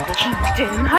He